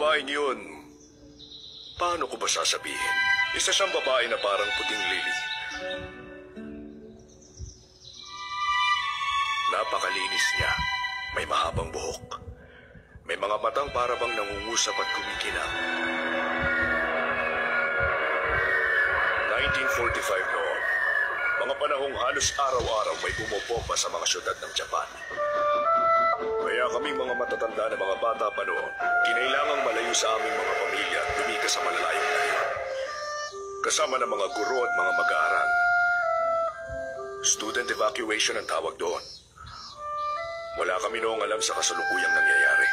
babaeng yun, paano ko ba sasabihin? Isa siyang babae na parang puting lili. Napakalinis niya. May mahabang buhok. May mga matang para bang nangungusap at kumikinang. 1945 noon. Mga panahong halos araw-araw may bumobomba sa mga syudad ng Japan. Kaya kaming mga matatanda na mga bata pa noon, kinailangang malayo sa aming mga pamilya at lumikas sa malalayong layo. Kasama ng mga guro at mga mag-aaral. Student evacuation ang tawag doon. Wala kami noong alam sa kasalukuyang nangyayari.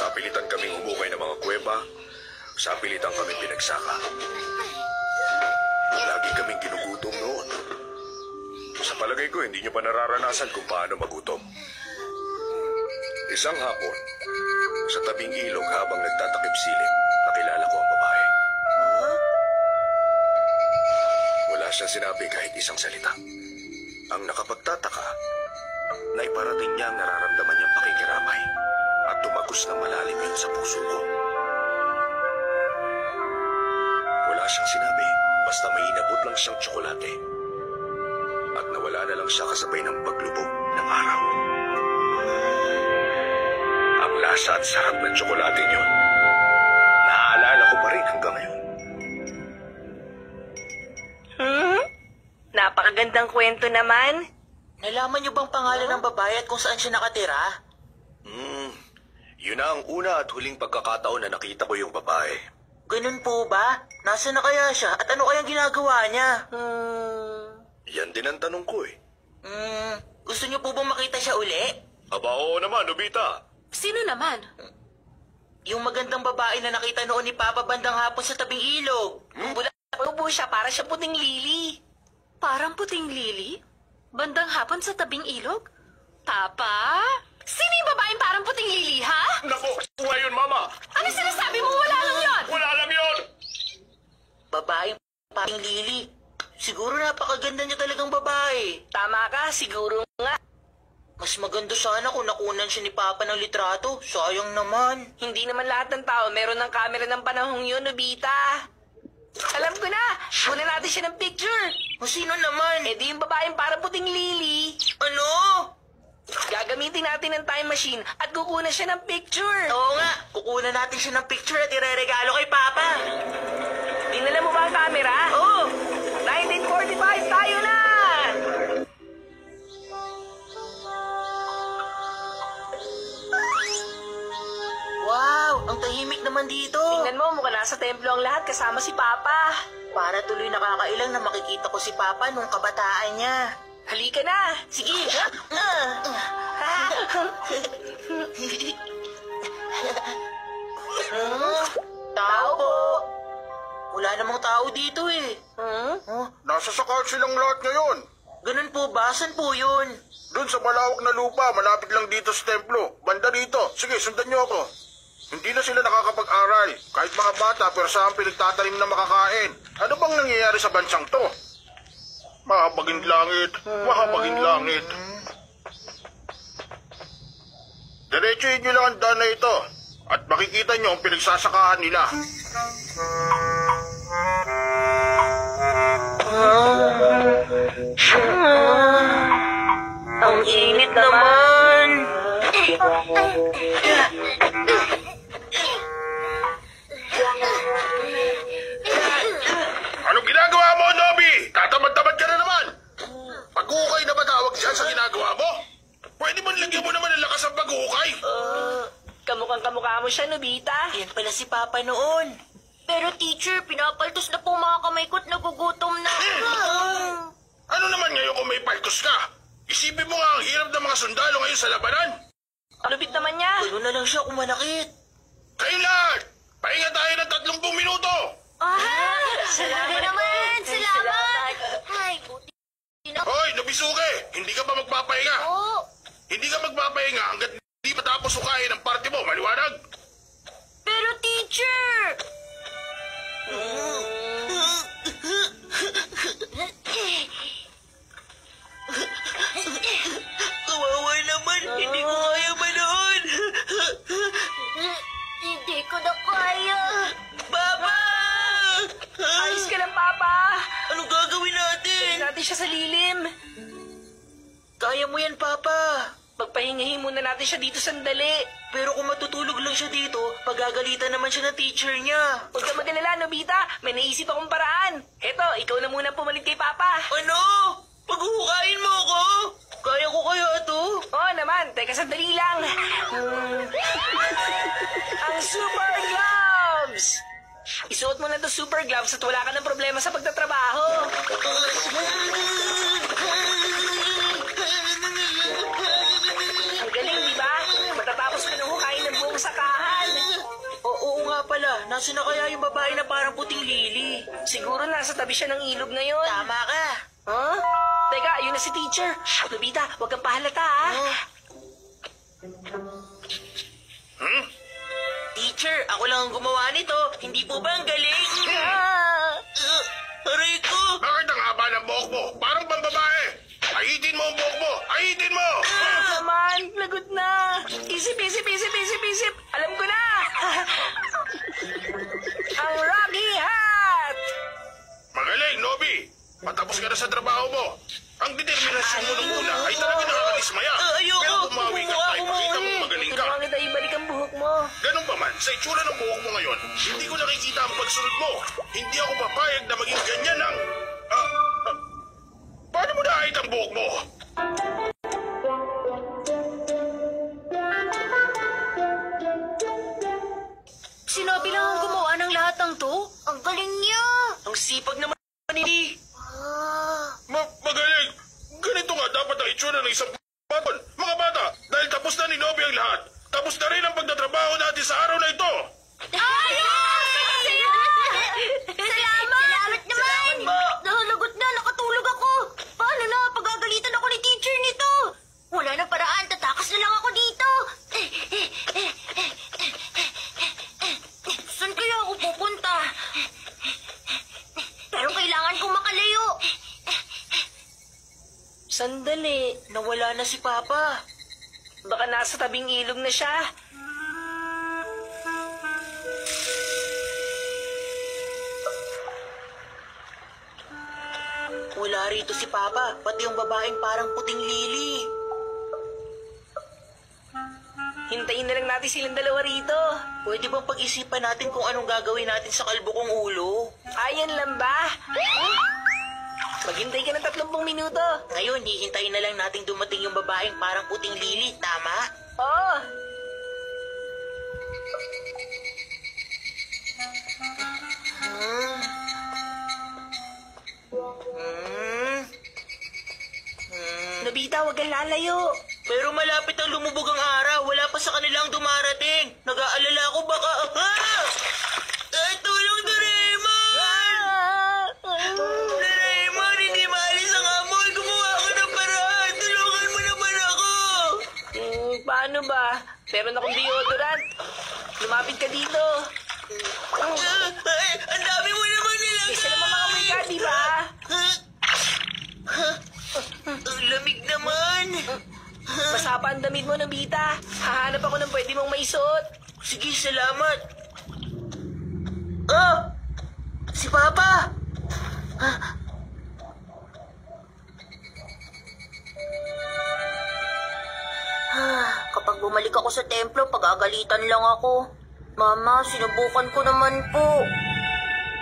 Sa pilitan kaming humukay ng mga kuweba, sa pilitan kami pinagsaka. Lagi kaming ginugutom noon. Sa palagay ko, hindi nyo pa nararanasan kung paano magutom. Isang hapon, sa tabing ilog habang nagtatakip silim, nakilala ko ang babae. Wala siyang sinabi kahit isang salita. Ang nakapagtataka, na iparating niya ang nararamdaman niyang pakikiramay at tumagos ng malalim yun sa puso ko. Wala siyang sinabi, basta may inabot lang siyang tsokolate. At nawala na lang siya kasabay ng paglubog ng araw. Lasa at sarap ng tsokolate yun, naaalala ko pa rin hanggang ngayon. Hmm? Napakagandang kwento naman. Nalaman niyo bang pangalan ng babae at kung saan siya nakatira? Hmm, yun na ang una at huling pagkakataon na nakita ko yung babae. Ganun po ba? Nasaan na kaya siya? At ano kayang ginagawa niya? Hmm. Yan din ang tanong ko eh. Hmm, gusto niyo po bang makita siya uli? Aba oo naman, Nobita. Sino naman? Yung magandang babae na nakita noon ni Papa bandang hapon sa tabing ilog. Bula ubo siya para siya puting lili. Parang puting lili? Bandang hapon sa tabing ilog? Papa? Sino yung babaeng parang puting lili, ha? Nako, ngayon mama. Ano sinasabi mo? Wala lang yon. Wala lang yun. Babaeng paring lili. Siguro napakaganda niya talagang babae. Tama ka, siguro nga. Mas maganda sana kung nakunan siya ni Papa ng litrato. Sayang naman. Hindi naman lahat ng tao meron ng camera ng panahong yun, Nobita. Alam ko na, muna natin siya ng picture. O sino naman? Eh di yung babaeng parang puting lili. Ano? Gagamitin natin ng time machine at kukunan siya ng picture. Oo nga, kukunan natin siya ng picture at ireregalo kay Papa. Dinala mo ba ang camera? Oo. 1945 ang tahimik naman dito. Tingnan mo, mukha nasa templo ang lahat kasama si Papa. Para tuloy nakakailang na makikita ko si Papa nung kabataan niya. Halika na. Sige. Hmm? Tao po. Wala namang tao dito eh. Hmm? Oh, Nasa sakal silang lahat ngayon. ganun po ba? Saan po yun? Doon sa malawak na lupa, malapit lang dito sa templo. Banda dito. Sige, sundan niyo ako. Hindi na sila nakakapag-aral. Kahit mga bata, pero saan pinagtatanim na makakain. Ano bang nangyayari sa bansang to? Mahabagin langit, mahabagin langit. Diretsuhin niyo lang ang daan na ito. At makikita niyo ang pinagsasakahan nila. Ang init naman. Siya, Nobita. Yan pala si Papa noon. Pero teacher, pinapaltos na po mga kamay ko at nagugutom na. Ano naman ngayon kung may paltos ka? Isipin mo nga ang hirap ng mga sundalo ngayon sa labanan. Ang lupit naman niya. Ano na lang siya kung manakit. Kayo lahat, pahinga tayo ng 30 minuto. Ah, Salamat naman! Salamat! Ay, buti na Hoy, nabisuke, hindi ka ba magpapahinga? po. Hindi ka magpapahinga hanggat hindi matapos sukain ang party mo, maliwanag? teacher! Kawawa naman, hindi ko kaya manood. hindi ko na kaya. Papa! Ayos ka lang, Papa. Ano gagawin natin? Tingin natin siya sa lilim. Kaya mo yan, Papa. Pagpahingahin muna natin siya dito sandali. Pero kung matutulog lang siya dito, pagagalitan naman siya ng teacher niya. Huwag ka magalala, Nobita. May naisip akong paraan. Heto, ikaw na muna pumalit kay Papa. Ano? Paghuhukain mo ako? Kaya ko kaya to? Oo naman, teka sandali lang. Hmm. Ang super gloves! Isuot mo na to super gloves at wala ka ng problema sa pagtatrabaho. pala. Nasaan na kaya yung babae na parang puting lili? Siguro nasa tabi siya ng ilog ngayon. Tama ka. Huh? Teka, yun na si teacher. Nobita, huwag kang pahalata, ha? Oh. Teacher, ako lang ang gumawa nito. Hindi po ba ang galing? Ah! Uh, aray ko! Bakit ang haba ng buhok mo? Parang pambabae. Ahitin mo ang buhok mo. Ahitin mo. Ah, naman, lagot na. Isip, isip, isip, isip, isip. Alam ko na. Patapos ka na sa trabaho mo. Ang determinasyon mo nung una ay talaga nakakadismaya. Ayoko. Pero bumawi ka Kumuha, tayo, pakita mo kumuha. magaling ka. Tulungan kita ibalik ang buhok mo. Ganun pa man, sa itsura ng buhok mo ngayon, hindi ko nakikita ang pagsunod mo. Hindi ako papayag na maging ganyan ang... Ah, ah, paano mo naahit ang buhok mo? Sinabi lang ang gumawa ng lahat ng to. Ang galing niya. Ang sipag naman ni... Ah, Ma- magaling! Ganito nga dapat ang itsura ng isang baton. Mga bata, dahil tapos na ni Nobi ang lahat, tapos na rin ang pagtatrabaho natin sa araw na ito. Salamat! Salamat naman! Nahalagot na, nakatulog ako. Paano na, pagagalitan ako ni teacher nito. Wala na paraan, tatakas na lang ako dito. Saan kaya ako pupunta? Pero kailangan kong makalayo. Sandali. Nawala na si Papa. Baka nasa tabing ilog na siya. Wala rito si Papa, pati yung babaeng parang puting lili. Hintayin na lang natin silang dalawa rito. Pwede bang pag-isipan natin kung anong gagawin natin sa kalbo kong ulo? Ayan lang ba? Maghintay ka ng 30 minuto. Ngayon, hihintayin na lang nating dumating yung babaeng parang puting lili, tama? Oo. Hmm? Hmm? Nobita, huwag kang lalayo. Pero malapit ang lumubog ang araw, wala pa sa kanilang dumarating. Nag-aalala ako baka... Ah! Meron akong deodorant. Lumapit ka dito. Ay, ang dami mo naman nilagay. Isa naman mga wika, di ba? Ang lamig naman. Basa pa ang damit mo, Nobita. Hahanap ako ng pwede mong maisuot. Sige, salamat. Ah! Si Papa! Ah, bumalik ako sa templo, pagagalitan lang ako. Mama, sinubukan ko naman po.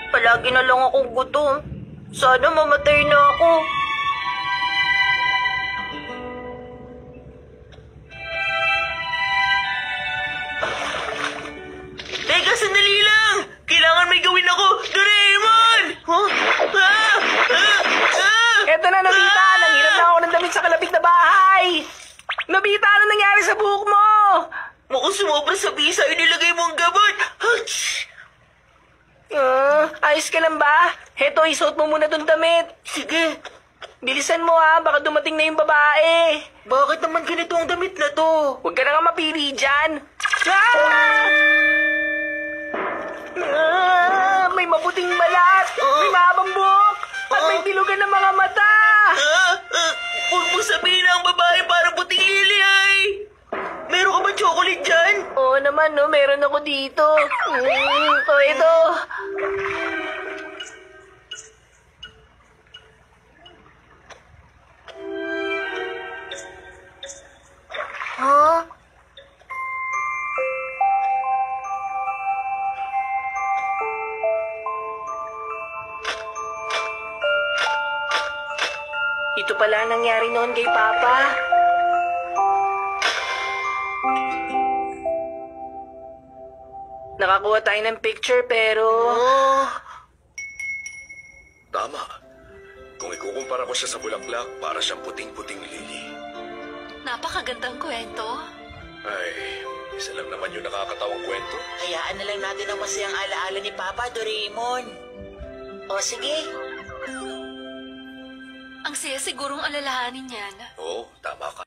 Palagi na lang akong gutom. Sana mamatay na ako. Ayos ka lang ba? Heto, isuot mo muna tong damit. Sige, Bilisan mo ha, baka dumating na yung babae. bakit naman ganito ang damit na to? Huwag ka na nga mapili dyan. Ah! Ah, may maputing balat, may mahabang buhok, at may bilugan ng mga mata. Ah! Ah! Huwag mong sabihin na ang babae parang puting lili ay! Meron ka ba chocolate dyan? Oo naman, no, meron ako dito. Mm, oh, ito. Ito pala nangyari noon kay Papa. Nakakuha tayo ng picture pero... Tama. Kung ikukumpara ko siya sa bulaklak, para siyang puting-puting lili. Napakagandang kwento. Ay, isa lang naman yung nakakatawang kwento. Hayaan na lang natin ang masayang alaala ni Papa, Doraemon. O sige, Ang saya sigurong alalahanin yan. Oo, tama ka.